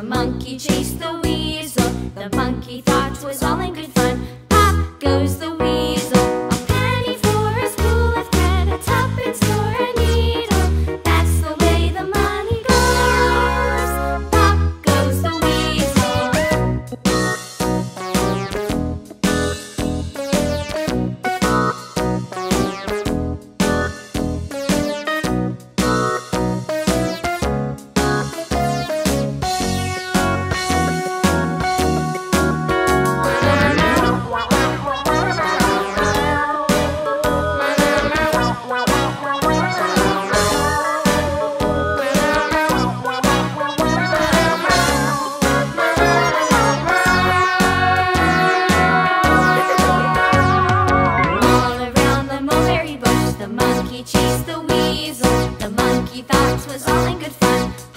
The monkey chased the weasel. The monkey thought it was all in good fun. Pop goes the weasel. Chased the weasel. The monkey thought was all in good fun.